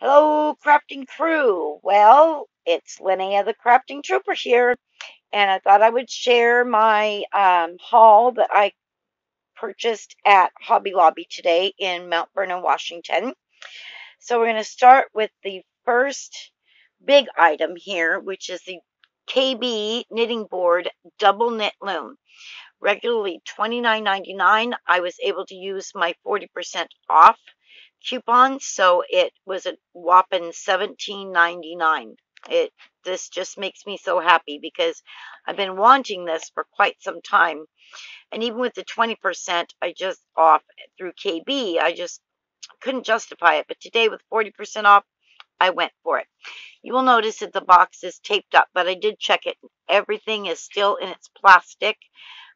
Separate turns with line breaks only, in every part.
Hello, crafting crew. Well, it's Linnea the crafting trooper here, and I thought I would share my um, haul that I purchased at Hobby Lobby today in Mount Vernon, Washington. So we're going to start with the first big item here, which is the KB knitting board double knit loom. Regularly $29.99. I was able to use my 40% off coupon, so it was a whopping $17.99. It this just makes me so happy because I've been wanting this for quite some time. And even with the 20% I just off through KB, I just couldn't justify it. But today with 40% off, I went for it. You will notice that the box is taped up, but I did check it. Everything is still in its plastic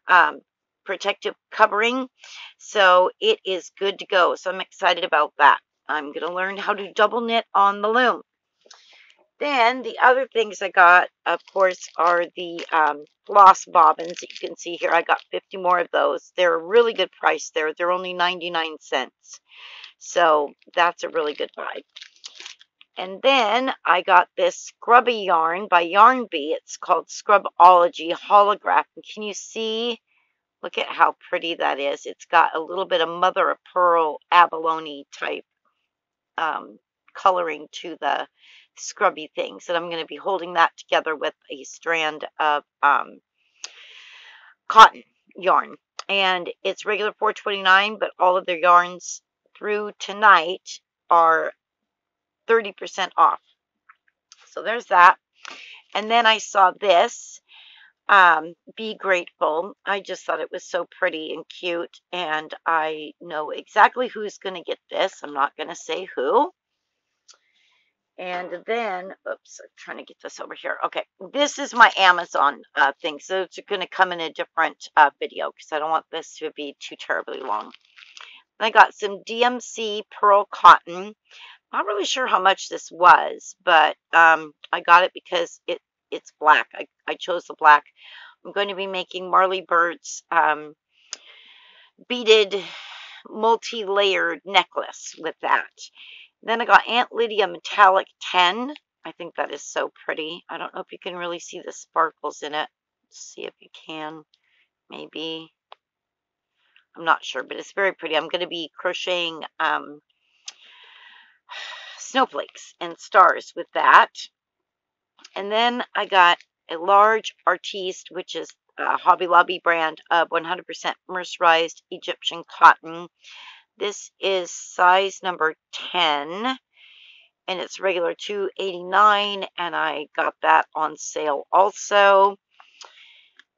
um, protective covering. So it is good to go. So I'm excited about that. I'm going to learn how to double knit on the loom. Then the other things I got, of course, are the um, floss bobbins that you can see here. I got 50 more of those. They're a really good price there. They're only 99 cents. So that's a really good buy. And then I got this scrubby yarn by Yarn Bee. It's called Scrubology Holograph. And can you see Look at how pretty that is. It's got a little bit of mother of pearl abalone type um, coloring to the scrubby things. And I'm going to be holding that together with a strand of um, cotton yarn. And it's regular 429, but all of their yarns through tonight are 30% off. So there's that. And then I saw this um, Be Grateful. I just thought it was so pretty and cute, and I know exactly who's going to get this. I'm not going to say who. And then, oops, I'm trying to get this over here. Okay, this is my Amazon uh, thing, so it's going to come in a different uh, video because I don't want this to be too terribly long. I got some DMC Pearl Cotton. Not really sure how much this was, but um, I got it because it it's black. I, I chose the black. I'm going to be making Marly Bird's um, beaded multi-layered necklace with that. Then I got Aunt Lydia Metallic 10. I think that is so pretty. I don't know if you can really see the sparkles in it. Let's see if you can. Maybe. I'm not sure, but it's very pretty. I'm going to be crocheting um, snowflakes and stars with that. And then I got a large Artiste, which is a Hobby Lobby brand of 100% mercerized Egyptian cotton. This is size number 10 and it's regular 289 and I got that on sale also.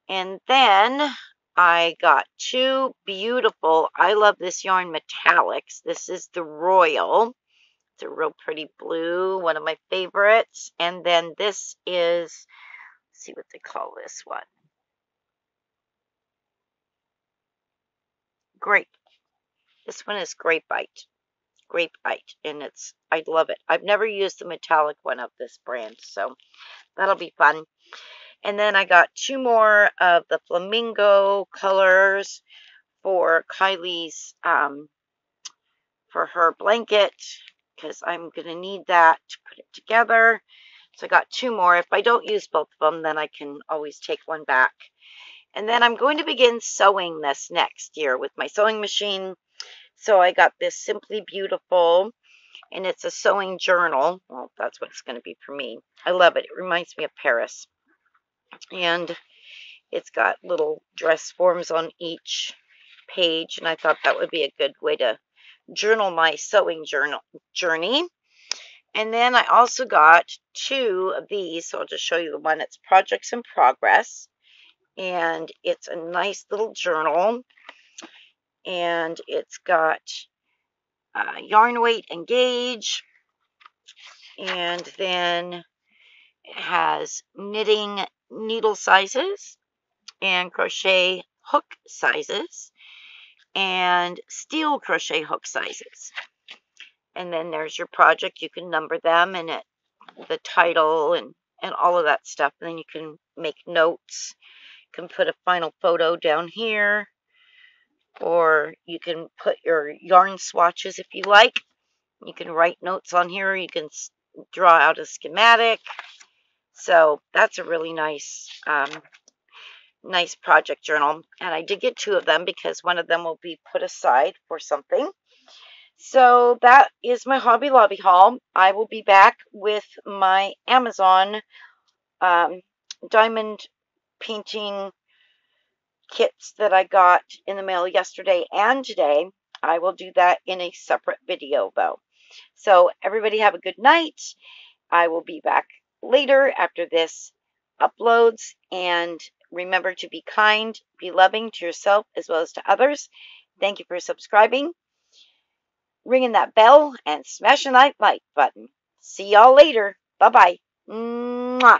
And then I got two beautiful, I love this yarn metallics. This is the Royal it's a real pretty blue, one of my favorites. And then this is, see what they call this one. Grape. This one is Grapevite. Grapevite. And it's, I love it. I've never used the metallic one of this brand. So that'll be fun. And then I got two more of the flamingo colors for Kylie's, um, for her blanket because I'm going to need that to put it together. So I got two more. If I don't use both of them, then I can always take one back. And then I'm going to begin sewing this next year with my sewing machine. So I got this Simply Beautiful, and it's a sewing journal. Well, that's what it's going to be for me. I love it. It reminds me of Paris. And it's got little dress forms on each page, and I thought that would be a good way to journal my sewing journal journey. And then I also got two of these. So I'll just show you the one that's Projects in Progress. And it's a nice little journal. And it's got uh, yarn weight and gauge. And then it has knitting needle sizes and crochet hook sizes and steel crochet hook sizes. And then there's your project. You can number them and it, the title and, and all of that stuff. And then you can make notes. You can put a final photo down here. Or you can put your yarn swatches if you like. You can write notes on here. You can draw out a schematic. So that's a really nice, um, nice project journal. And I did get two of them because one of them will be put aside for something. So that is my Hobby Lobby haul. I will be back with my Amazon um, diamond painting kits that I got in the mail yesterday and today. I will do that in a separate video though. So everybody have a good night. I will be back later after this uploads and remember to be kind, be loving to yourself as well as to others. Thank you for subscribing, ringing that bell, and smashing that like button. See y'all later. Bye-bye. Mwah.